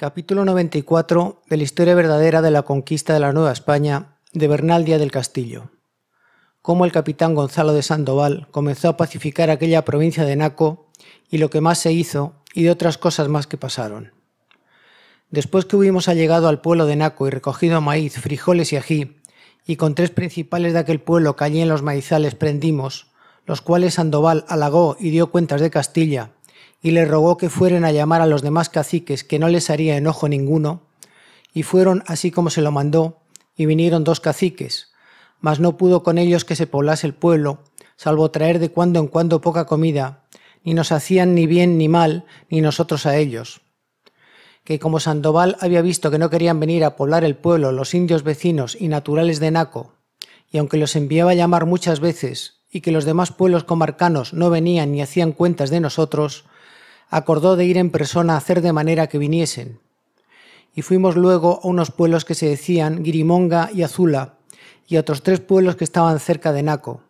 Capítulo 94 de la historia verdadera de la conquista de la Nueva España de Bernal Díaz del Castillo. Cómo el capitán Gonzalo de Sandoval comenzó a pacificar aquella provincia de Naco y lo que más se hizo y de otras cosas más que pasaron. Después que hubimos allegado al pueblo de Naco y recogido maíz, frijoles y ají, y con tres principales de aquel pueblo que allí en los maizales prendimos, los cuales Sandoval halagó y dio cuentas de Castilla, y le rogó que fueran a llamar a los demás caciques, que no les haría enojo ninguno, y fueron así como se lo mandó, y vinieron dos caciques, mas no pudo con ellos que se poblase el pueblo, salvo traer de cuando en cuando poca comida, ni nos hacían ni bien ni mal, ni nosotros a ellos. Que como Sandoval había visto que no querían venir a poblar el pueblo los indios vecinos y naturales de Naco, y aunque los enviaba a llamar muchas veces, y que los demás pueblos comarcanos no venían ni hacían cuentas de nosotros, acordó de ir en persona a hacer de manera que viniesen. Y fuimos luego a unos pueblos que se decían Girimonga y Azula, y a otros tres pueblos que estaban cerca de Naco.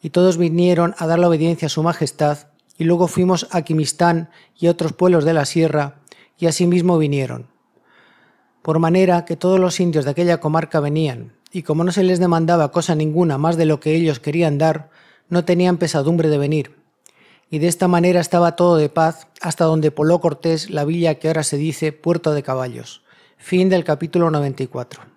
Y todos vinieron a dar la obediencia a su majestad, y luego fuimos a Quimistán y a otros pueblos de la sierra, y asimismo vinieron. Por manera que todos los indios de aquella comarca venían, y como no se les demandaba cosa ninguna más de lo que ellos querían dar, no tenían pesadumbre de venir y de esta manera estaba todo de paz hasta donde poló Cortés la villa que ahora se dice Puerto de Caballos. Fin del capítulo 94.